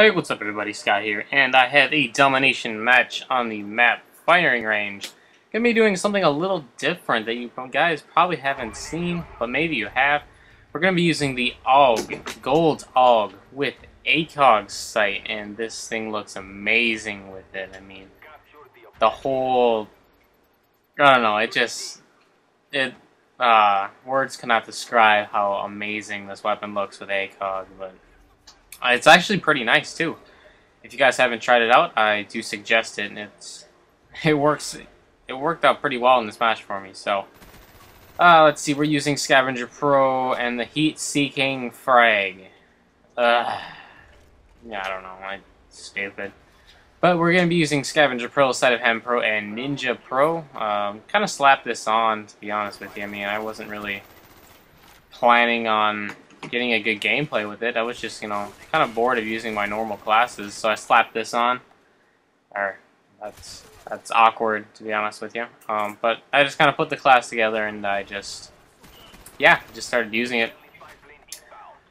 Hey, what's up everybody, Scott here, and I have a domination match on the map firing range. Gonna be doing something a little different that you guys probably haven't seen, but maybe you have. We're gonna be using the AUG, Gold AUG, with ACOG sight, and this thing looks amazing with it. I mean, the whole, I don't know, it just, it, uh, words cannot describe how amazing this weapon looks with ACOG, but uh, it's actually pretty nice too. If you guys haven't tried it out, I do suggest it, and it's it works. It worked out pretty well in this match for me. So, uh, let's see. We're using Scavenger Pro and the Heat-Seeking Frag. Uh, yeah, I don't know. I'm stupid. But we're going to be using Scavenger Pro, Sleight of Hand Pro, and Ninja Pro. Um, kind of slapped this on, to be honest with you. I mean, I wasn't really planning on getting a good gameplay with it. I was just, you know, kind of bored of using my normal classes, so I slapped this on. Or, that's that's awkward, to be honest with you. Um, but I just kind of put the class together, and I just, yeah, just started using it.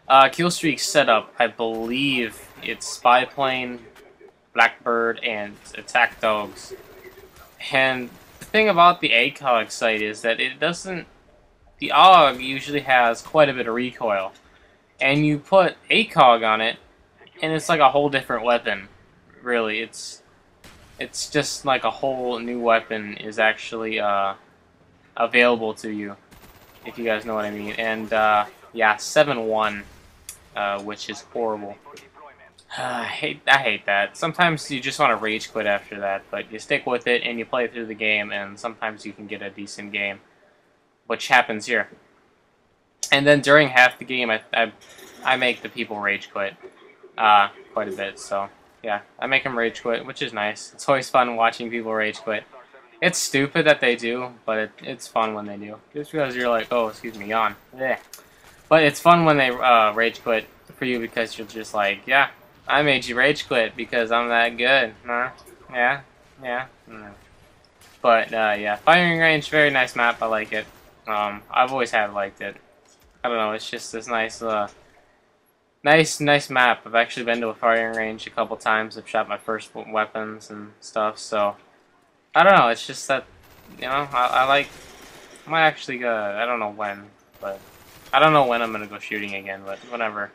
Uh, Killstreak setup, I believe it's Spy Plane, Blackbird, and Attack Dogs. And the thing about the ACOG sight is that it doesn't the AUG usually has quite a bit of recoil. And you put ACOG on it, and it's like a whole different weapon. Really, it's it's just like a whole new weapon is actually uh, available to you, if you guys know what I mean. And uh, yeah, 7-1, uh, which is horrible. I hate I hate that. Sometimes you just want to rage quit after that, but you stick with it and you play through the game, and sometimes you can get a decent game which happens here. And then during half the game, I, I, I make the people rage quit uh, quite a bit. So, yeah, I make them rage quit, which is nice. It's always fun watching people rage quit. It's stupid that they do, but it, it's fun when they do. Just because you're like, oh, excuse me, yawn. Yeah. But it's fun when they uh, rage quit for you because you're just like, yeah, I made you rage quit because I'm that good. Huh? Yeah? Yeah? Mm. But, uh, yeah, firing range, very nice map. I like it. Um, I've always have liked it. I don't know, it's just this nice, uh, nice, nice map. I've actually been to a firing range a couple times. I've shot my first weapons and stuff, so I don't know. It's just that, you know, I, I like. I might actually go. I don't know when, but I don't know when I'm gonna go shooting again. But whenever,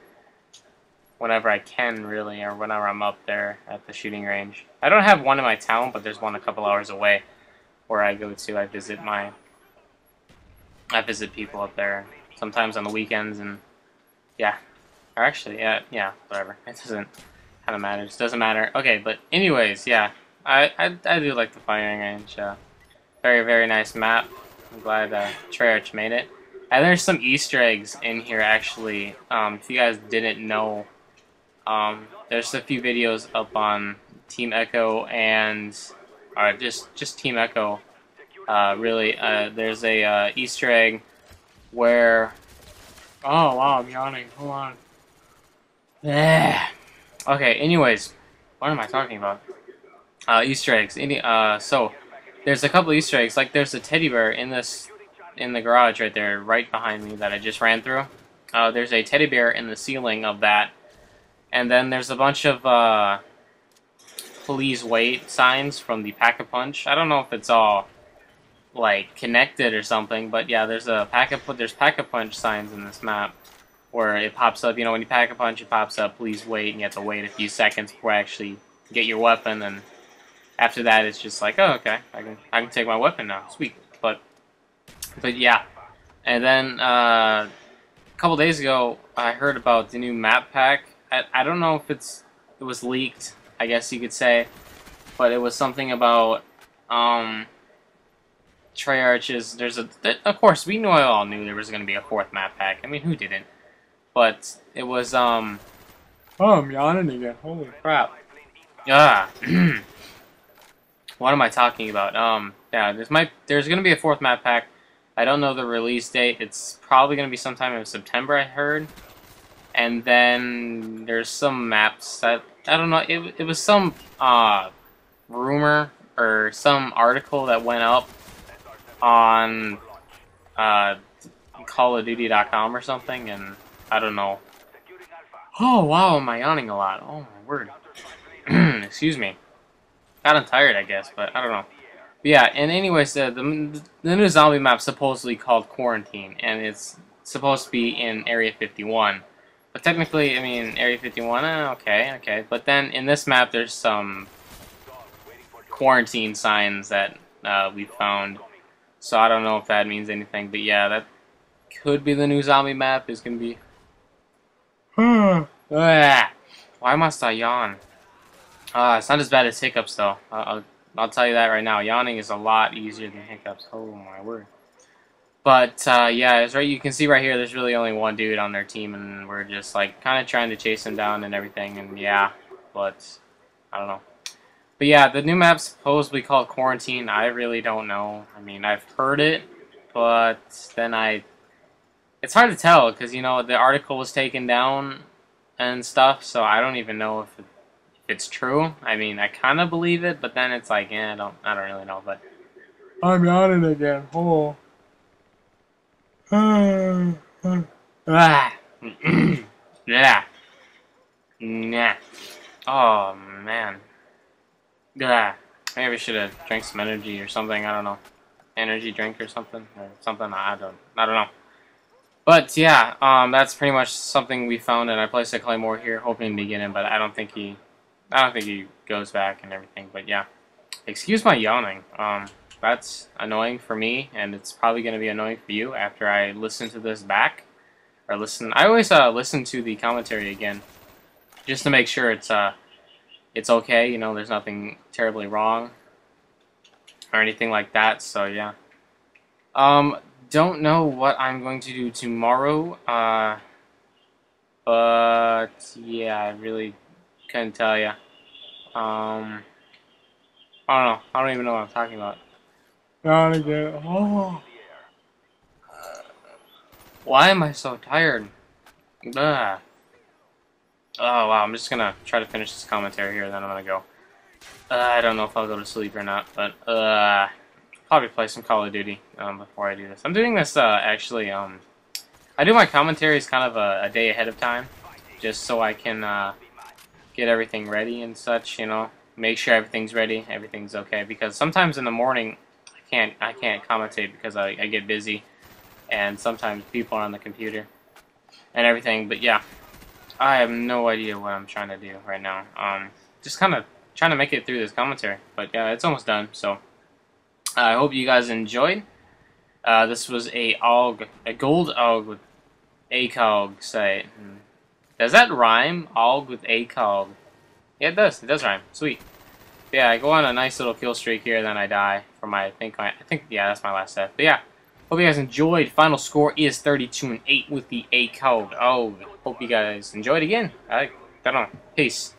whenever I can, really, or whenever I'm up there at the shooting range. I don't have one in my town, but there's one a couple hours away where I go to. I visit my I visit people up there sometimes on the weekends, and yeah, or actually, yeah, yeah, whatever. It doesn't kind of matter. It doesn't matter. Okay, but anyways, yeah, I I, I do like the firing range. Uh, very very nice map. I'm glad uh, Treyarch made it. And there's some Easter eggs in here actually. Um, if you guys didn't know, um, there's a few videos up on Team Echo and, or just just Team Echo uh, really, uh, there's a uh, Easter egg where. Oh wow, I'm yawning. Hold on. Yeah. Okay. Anyways, what am I talking about? Uh, Easter eggs. Any, uh, so there's a couple Easter eggs. Like there's a teddy bear in this in the garage right there, right behind me that I just ran through. Uh, there's a teddy bear in the ceiling of that, and then there's a bunch of please wait signs from the pack a punch. I don't know if it's all like connected or something. But yeah, there's a pack a there's pack a punch signs in this map where it pops up. You know, when you pack a punch, it pops up. Please wait, and you have to wait a few seconds before I actually get your weapon. And after that, it's just like, oh, okay, I can I can take my weapon now. Sweet. But but yeah, and then uh, a couple days ago, I heard about the new map pack. I, I don't know if it's it was leaked. I guess you could say, but it was something about um Treyarch's, there's a, of course, we know all knew there was going to be a fourth map pack. I mean, who didn't? But it was, um, oh, I'm yawning again. Holy crap. Ah. what am I talking about? Um, yeah, there's my, there's going to be a fourth map pack. I don't know the release date. It's probably going to be sometime in September, I heard. And then there's some maps that, I don't know, it, it was some, uh, rumor or some article that went up on uh, CallOfDuty.com or something, and I don't know. Oh, wow, am I yawning a lot? Oh, my word. Excuse me. Got I'm tired, I guess, but I don't know. But yeah, and anyways, the, the, the new zombie map supposedly called Quarantine, and it's supposed to be in Area 51. But technically, I mean, Area 51, eh, okay, okay. But then in this map, there's some quarantine signs that uh, we found. So I don't know if that means anything, but yeah, that could be the new zombie map. Is gonna be. Why must I yawn? Uh, it's not as bad as hiccups, though. I'll, I'll tell you that right now. Yawning is a lot easier than hiccups. Oh my word. But uh, yeah, as right you can see right here, there's really only one dude on their team, and we're just like kind of trying to chase him down and everything. And yeah, but I don't know. But yeah, the new map's supposedly called Quarantine. I really don't know. I mean, I've heard it, but then I... It's hard to tell, because, you know, the article was taken down and stuff, so I don't even know if, it, if it's true. I mean, I kind of believe it, but then it's like, yeah, I don't, I don't really know, but... I'm yawning again. Oh. ah. yeah. Nah. Oh, man. Yeah, maybe I should have drank some energy or something. I don't know, energy drink or something or something. I don't. I don't know. But yeah, um, that's pretty much something we found, and I placed a claymore here, hoping to get him, but I don't think he, I don't think he goes back and everything. But yeah, excuse my yawning. Um, that's annoying for me, and it's probably going to be annoying for you after I listen to this back, or listen. I always uh, listen to the commentary again, just to make sure it's uh it's okay, you know, there's nothing terribly wrong or anything like that, so yeah. Um, don't know what I'm going to do tomorrow, uh, but yeah, I really couldn't tell you. Um, I don't know, I don't even know what I'm talking about. Oh. Why am I so tired? Ugh. Oh, wow, I'm just gonna try to finish this commentary here, then I'm gonna go. Uh, I don't know if I'll go to sleep or not, but, uh, probably play some Call of Duty, um, before I do this. I'm doing this, uh, actually, um, I do my commentaries kind of a, a day ahead of time, just so I can, uh, get everything ready and such, you know, make sure everything's ready, everything's okay, because sometimes in the morning, I can't, I can't commentate because I, I get busy, and sometimes people are on the computer, and everything, but yeah. I have no idea what I'm trying to do right now. Um, just kind of trying to make it through this commentary. But yeah, it's almost done. So I hope you guys enjoyed. Uh, this was a AUG, a gold AUG with ACOG sight. Does that rhyme? AUG with ACOG. Yeah, it does. It does rhyme. Sweet. Yeah, I go on a nice little kill streak here, then I die for my, I think, my, I think, yeah, that's my last set. But yeah, hope you guys enjoyed. Final score is 32 and 8 with the ACOG. Oh, Hope you guys enjoyed again. I don't know. Peace.